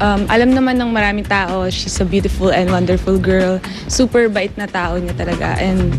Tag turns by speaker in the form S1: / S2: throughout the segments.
S1: Um, alam naman ng maraming tao, she's a beautiful and wonderful girl. Super bait na tao niya talaga. And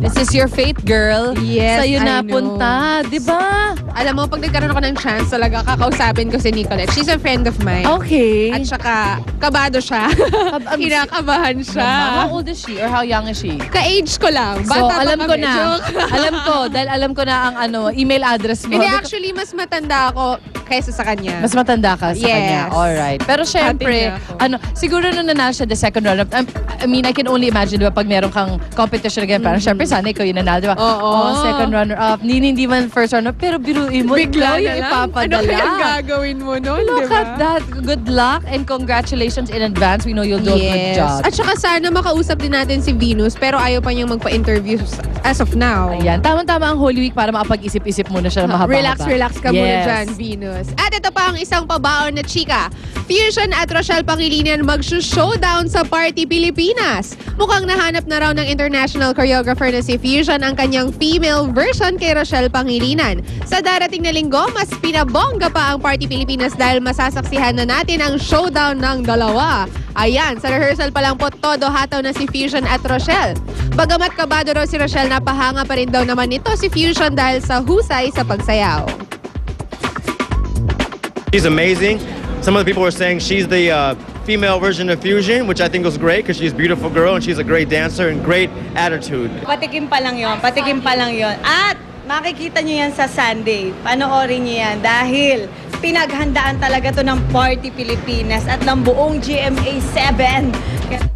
S2: This is your fate, girl.
S3: Yes,
S2: Sa'yo
S3: I
S2: napunta, di ba?
S3: Alam mo, pag nagkaroon ako ng chance talaga, kakausapin ko si Nicolette. She's a friend of mine.
S2: Okay.
S3: At saka, kabado siya.
S2: um,
S3: Kinakabahan siya.
S2: how old is she or how young is she?
S3: Ka-age ko lang.
S2: So,
S3: Bata pa
S2: alam ko
S3: kami.
S2: na.
S3: Joke.
S2: alam ko, dahil alam ko na ang ano, email address mo.
S3: Hindi, actually, mas matanda ako kaysa sa kanya.
S2: Mas matanda ka sa
S3: Yes.
S2: kanya. Alright. Pero syempre, ano, siguro nung nanalo siya the second round, I, I mean, I can only imagine, di ba, pag meron kang competition again, parang syempre, sana ikaw yung nanalo, di ba?
S3: Mm-hmm. Oo.
S2: Oh, second runner up. Hindi, hindi man first runner up, pero biruin mo,
S3: Bigla na
S2: yung
S3: lang.
S2: ipapadala.
S3: Ano kaya gagawin mo nun,
S2: Look
S3: di ba?
S2: at that. Good luck and congratulations in advance. We know you'll do a good
S3: Yes.
S2: job.
S3: At saka sana makausap din natin si Venus, pero ayaw pa niyang magpa-interview as of now.
S2: Ayan, tama-tama ang Holy Week para makapag-isip-isip muna siya ng mahaba
S3: Relax, relax ka muna
S2: Yes.
S3: dyan, Venus. At ito pa ang isang pabaon na chika. Fusion at Rochelle Pangilinan mag-showdown sa Party Pilipinas. Mukhang nahanap na raw ng international choreographer na si Fusion ang kanyang female version kay Rochelle Pangilinan. Sa darating na linggo, mas pinabongga pa ang Party Pilipinas dahil masasaksihan na natin ang showdown ng dalawa. Ayan, sa rehearsal pa lang po todo hataw na si Fusion at Rochelle. Bagamat kabado raw si Rochelle, napahanga pa rin daw naman ito si Fusion dahil sa husay sa pagsayaw.
S4: She's amazing. Some of the people were saying she's the uh, female version of Fusion, which I think was great because she's a beautiful girl and she's a great dancer and great attitude.
S5: Patikim pa lang yon, patikim pa lang yon. At makikita nyo yan sa Sunday. Panoorin nyo yan dahil pinaghandaan talaga to ng Party Pilipinas at ng buong GMA 7.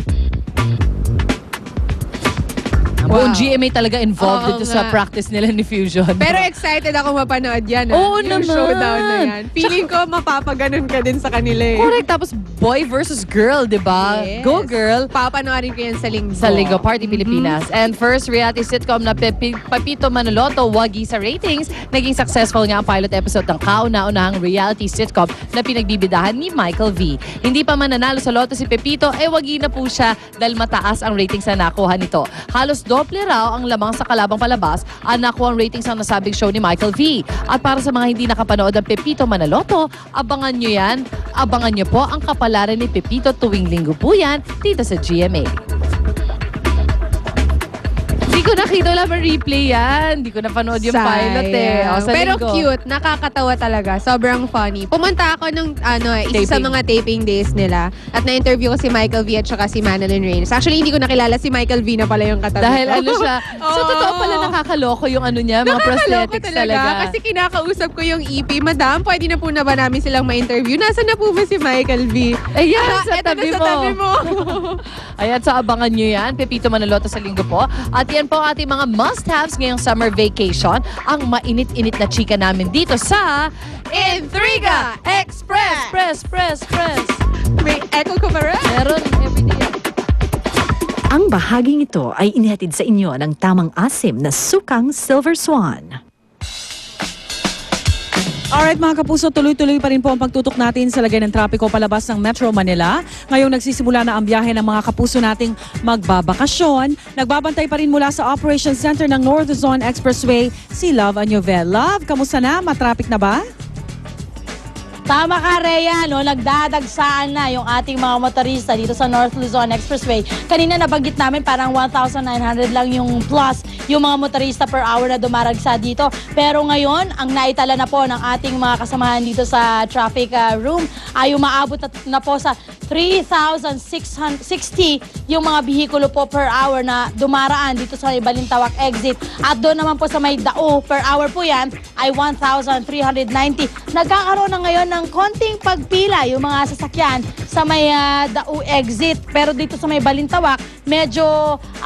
S2: Buong
S3: Wow.
S2: GMA talaga involved
S3: Oo
S2: dito sa
S3: nga.
S2: practice nila ni Fusion.
S3: Pero excited ako mapanood yan. ah.
S2: Oo
S3: yung
S2: naman.
S3: showdown na yan. Feeling ko mapapaganon ka din sa kanila eh.
S2: Correct. Tapos boy versus girl, di ba?
S3: Yes.
S2: Go girl.
S3: Papanoorin ko yan sa linggo.
S2: Sa Ligo Party Pilipinas. And first reality sitcom na Pepi, Papito Manoloto, wagi sa ratings. Naging successful nga ang pilot episode ng kauna-unahang reality sitcom na pinagbibidahan ni Michael V. Hindi pa man nanalo sa loto si Pepito, eh wagi na po siya dahil mataas ang ratings na nakuha nito. Halos doble raw ang lamang sa kalabang palabas ang nakuha ang ratings ng nasabing show ni Michael V. At para sa mga hindi nakapanood ng Pepito Manaloto, abangan nyo yan. Abangan nyo po ang kapalaran ni Pepito tuwing linggo po yan dito sa GMA. Hindi ko nakita wala pa replay yan. Hindi ko napanood yung pilot eh. O,
S3: Sayang.
S2: sa
S3: Pero
S2: linggo.
S3: cute, nakakatawa talaga. Sobrang funny. Pumunta ako ng ano, isa sa
S2: Taping.
S3: mga taping days nila at na-interview ko si Michael V at saka si Madeline Reyes. Actually, hindi ko nakilala si Michael V na pala yung katabi
S2: Dahil
S3: ko.
S2: ano siya, sa
S3: Oo.
S2: totoo pala nakakaloko yung ano niya, mga
S3: Nakakaloko
S2: prosthetics talaga.
S3: Kasi kinakausap ko yung EP, Madam, pwede na po na ba namin silang ma-interview? Nasaan na po ba si Michael V?
S2: Ayan,
S3: Ah,
S2: sa
S3: eto
S2: tabi
S3: na sa tabi mo.
S2: Ayan, so abangan nyo yan. Pepito Manaloto sa linggo po. At yan po ang ating mga must-haves ngayong summer vacation. Ang mainit-init na chika namin dito sa
S3: Intriga Express!
S2: Press, press, press.
S3: May echo ko pa rin.
S2: Meron everyday. yan.
S6: Ang bahaging ito ay inihatid sa inyo ng tamang asim na sukang Silver Swan.
S7: Alright mga kapuso, tuloy-tuloy pa rin po ang pagtutok natin sa lagay ng trapiko palabas ng Metro Manila. Ngayong nagsisimula na ang biyahe ng mga kapuso nating magbabakasyon. Nagbabantay pa rin mula sa Operation Center ng North Zone Expressway si Love Anyovel. Love, kamusta na? Matraffic na ba?
S8: Tama ka, Rhea, no? Nagdadagsaan na yung ating mga motorista dito sa North Luzon Expressway. Kanina nabanggit namin parang 1,900 lang yung plus yung mga motorista per hour na dumaragsa dito. Pero ngayon, ang naitala na po ng ating mga kasamahan dito sa traffic uh, room ay umaabot na, na po sa 3,660 yung mga bihikulo po per hour na dumaraan dito sa Balintawak exit. At doon naman po sa may Dao per hour po yan ay 1,390. Nagkakaroon na ngayon ng konting pagpila yung mga sasakyan sa may ah, Dao exit. Pero dito sa may Balintawak, medyo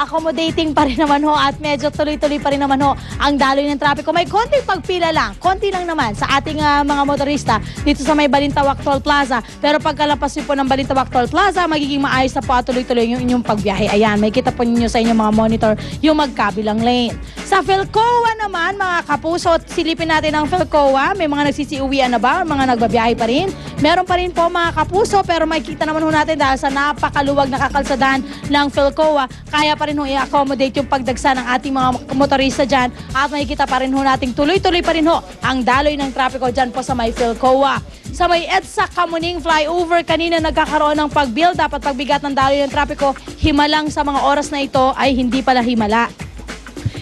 S8: accommodating pa rin naman ho at medyo tuloy-tuloy pa rin naman ho ang daloy ng trapiko. May konting pagpila lang, konti lang naman sa ating ah, mga motorista dito sa may Balintawak Toll Plaza. Pero pagkalapas po ng Balintawak Toll Plaza, magiging maayos na po at tuloy-tuloy yung inyong pagbiyahe. Ayan, may kita po ninyo sa inyong mga monitor yung magkabilang lane. Sa Philcoa naman, mga kapuso, silipin natin ang Philcoa. May mga nagsisiuwian na ba? Mga nagbabiyahe pa rin? Meron pa rin po mga kapuso, pero may makikita naman ho natin dahil sa napakaluwag na kakalsadahan ng Philcoa, kaya pa rin ho i-accommodate yung pagdagsa ng ating mga motorista dyan at makikita pa rin ho natin tuloy-tuloy pa rin ho ang daloy ng trapiko dyan po sa may Philcoa. Sa may EDSA Kamuning flyover, kanina nagkakaroon ng pag-build up at pagbigat ng daloy ng trapiko, himalang sa mga oras na ito ay hindi pala himala.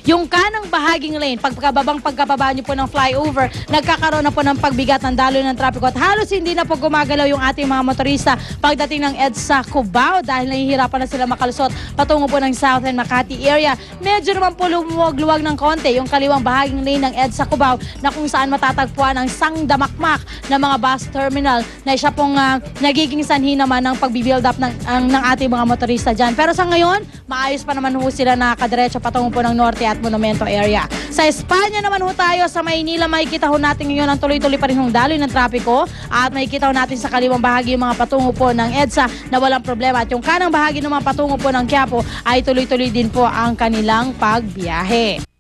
S8: Yung kanang bahaging lane, pagkababang pagkababa niyo po ng flyover, nagkakaroon na po ng pagbigat ng daloy ng trapiko at halos hindi na po gumagalaw yung ating mga motorista pagdating ng EDSA Cubao dahil nahihirapan na sila makalusot patungo po ng Southern Makati area. Medyo naman po lumuwag-luwag ng konti yung kaliwang bahaging lane ng EDSA Cubao na kung saan matatagpuan ang sangdamakmak ng mga bus terminal na siya pong ah, nagiging sanhi naman ng pagbibuild up ng, ang- ng ating mga motorista dyan. Pero sa ngayon, maayos pa naman ho sila nakakadiretso patungo po ng Norte at Monumento area. Sa Espanya naman ho tayo, sa Maynila, makikita ho natin ngayon ang tuloy-tuloy pa rin hong daloy ng trapiko at makikita ho natin sa kaliwang bahagi yung mga patungo po ng EDSA na walang problema at yung kanang bahagi ng mga patungo po ng Quiapo ay tuloy-tuloy din po ang kanilang pagbiyahe.